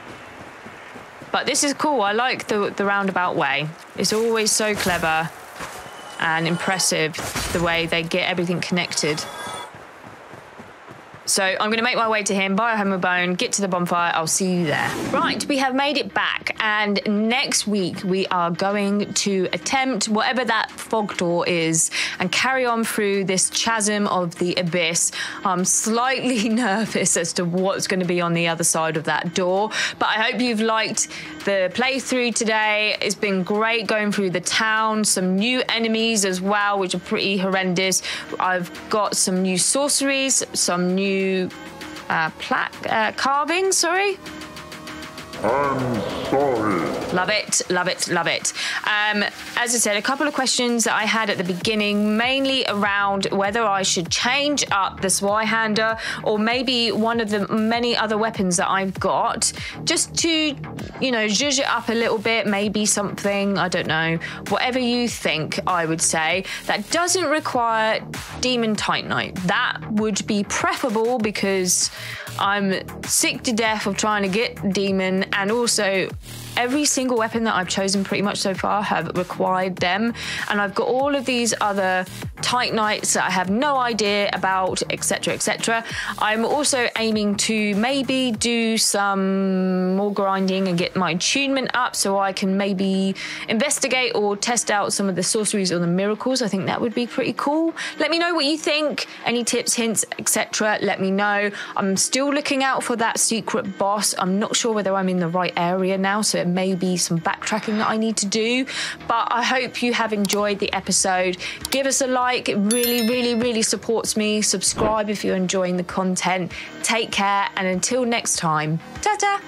But this is cool. I like the the roundabout way. It's always so clever and impressive the way they get everything connected. So I'm going to make my way to him, buy a Homeward Bone, get to the bonfire. I'll see you there. Right, we have made it back, and next week we are going to attempt whatever that fog door is and carry on through this chasm of the abyss. I'm slightly nervous as to what's going to be on the other side of that door, but I hope you've liked the playthrough today. It's been great going through the town, some new enemies as well, which are pretty horrendous. I've got some new sorceries, some new uh, plaque uh, carving. Sorry. I'm sorry. Love it, love it, love it. Um, as I said, a couple of questions that I had at the beginning, mainly around whether I should change up the Zweihander or maybe one of the many other weapons that I've got, just to, you know, zhuzh it up a little bit, maybe something, I don't know, whatever you think, I would say, that doesn't require Demon Titanite. That would be preferable because I'm sick to death of trying to get demon, and also every single weapon that I've chosen pretty much so far have required them. And I've got all of these other Titanite that I have no idea about, etc. etc. I'm also aiming to maybe do some more grinding and get my attunement up so I can maybe investigate or test out some of the sorceries or the miracles. I think that would be pretty cool. Let me know what you think. Any tips, hints, etc. Let me know. I'm still looking out for that secret boss. I'm not sure whether I'm in the right area now, so may be some backtracking that I need to do. But I hope you have enjoyed the episode. Give us a like, it really, really, really supports me. Subscribe if you're enjoying the content. Take care, and until next time, ta ta!